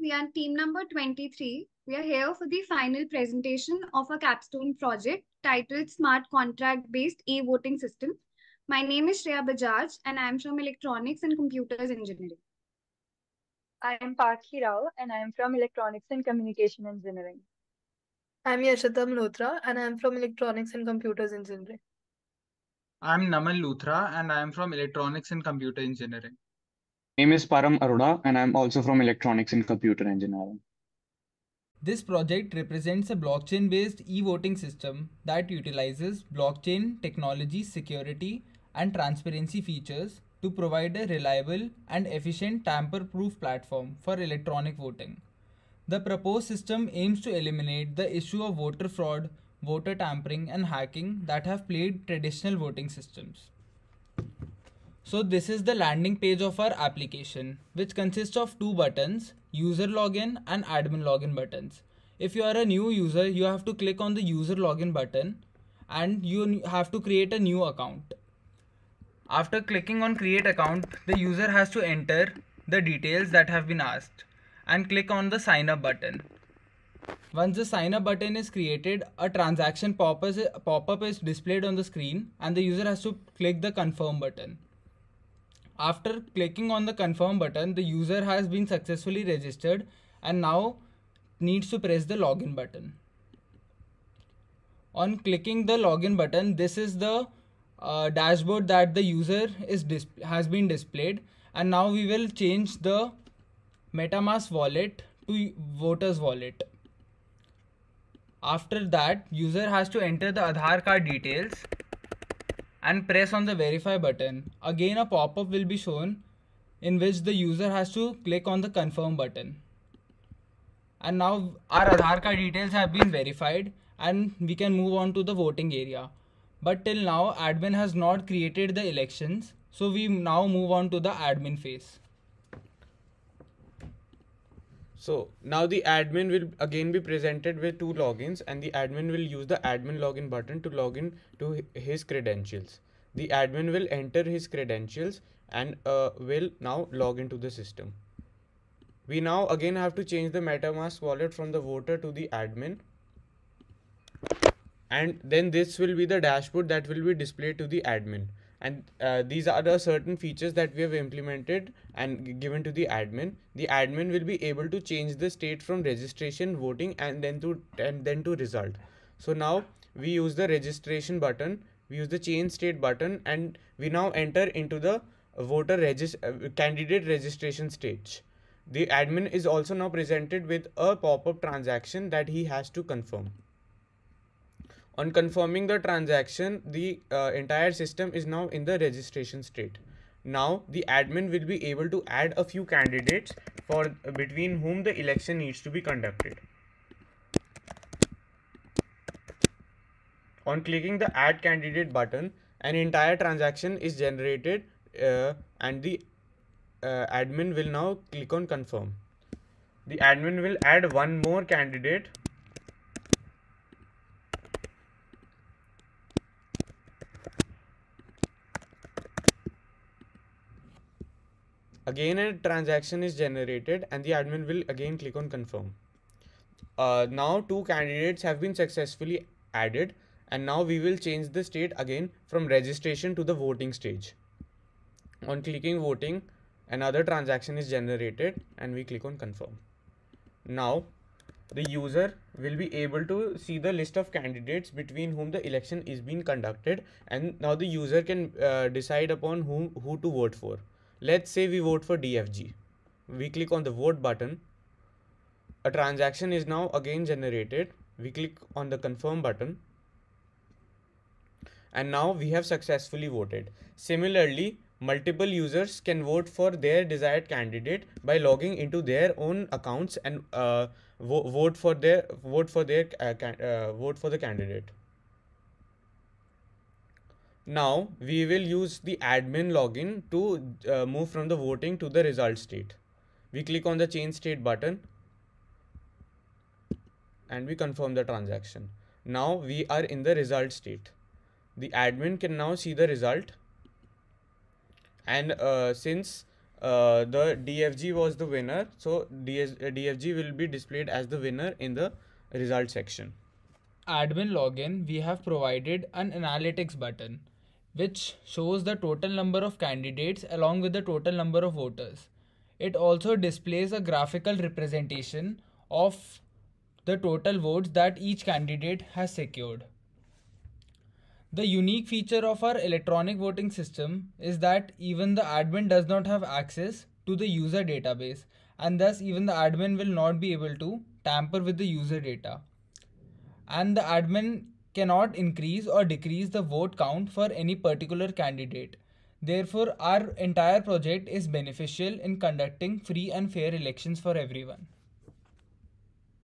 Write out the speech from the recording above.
We are team number 23. We are here for the final presentation of a capstone project titled Smart Contract Based E Voting System. My name is Shreya Bajaj and I am from Electronics and Computers Engineering. I am Pakhi Rao and I am from Electronics and Communication Engineering. I'm Yashita Malhotra and I'm from Electronics and Computers Engineering. I'm Namann Luthra and I'm from Electronics and Computer Engineering. Name is Param Arora and I'm also from Electronics and Computer Engineering. This project represents a blockchain based e voting system that utilizes blockchain technology, security, and transparency features to provide a reliable and efficient tamper proof platform for electronic voting. The proposed system aims to eliminate the issue of voter fraud, voter tampering, and hacking that have plagued traditional voting systems. So, this is the landing page of our application, which consists of two buttons user login and admin login buttons. If you are a new user, you have to click on the user login button and you have to create a new account. After clicking on create account, the user has to enter the details that have been asked and click on the sign up button. Once the sign up button is created, a transaction pop up is displayed on the screen and the user has to click the confirm button. After clicking on the confirm button, the user has been successfully registered and now needs to press the login button. On clicking the login button, this is the uh, dashboard that the user is has been displayed. And now we will change the metamask wallet to voters wallet. After that user has to enter the Aadhaar card details and press on the verify button. Again a pop-up will be shown in which the user has to click on the confirm button. And now our Aadhaar card details have been verified and we can move on to the voting area. But till now admin has not created the elections so we now move on to the admin phase so now the admin will again be presented with two logins and the admin will use the admin login button to log in to his credentials. The admin will enter his credentials and uh, will now log into the system. We now again have to change the metamask wallet from the voter to the admin. And then this will be the dashboard that will be displayed to the admin and uh, these are the certain features that we have implemented and given to the admin. The admin will be able to change the state from registration voting and then to and then to result. So now we use the registration button we use the change state button and we now enter into the voter regis- uh, candidate registration stage. The admin is also now presented with a pop-up transaction that he has to confirm on confirming the transaction, the uh, entire system is now in the registration state. Now the admin will be able to add a few candidates for between whom the election needs to be conducted. On clicking the add candidate button, an entire transaction is generated uh, and the uh, admin will now click on confirm. The admin will add one more candidate again a transaction is generated and the admin will again click on confirm. Uh, now two candidates have been successfully added and now we will change the state again from registration to the voting stage. On clicking voting another transaction is generated and we click on confirm. Now the user will be able to see the list of candidates between whom the election is being conducted and now the user can uh, decide upon whom who to vote for Let's say we vote for DFG. We click on the vote button. A transaction is now again generated. We click on the confirm button. And now we have successfully voted. Similarly, multiple users can vote for their desired candidate by logging into their own accounts and uh, vo vote for their vote for their uh, uh, vote for the candidate. Now we will use the admin login to uh, move from the voting to the result state. We click on the change state button and we confirm the transaction. Now we are in the result state. The admin can now see the result and uh, since uh, the DFG was the winner. So DS, uh, DFG will be displayed as the winner in the result section. Admin login, we have provided an analytics button which shows the total number of candidates along with the total number of voters. It also displays a graphical representation of the total votes that each candidate has secured. The unique feature of our electronic voting system is that even the admin does not have access to the user database and thus even the admin will not be able to tamper with the user data. And the admin cannot increase or decrease the vote count for any particular candidate. Therefore, our entire project is beneficial in conducting free and fair elections for everyone.